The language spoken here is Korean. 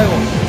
아이고.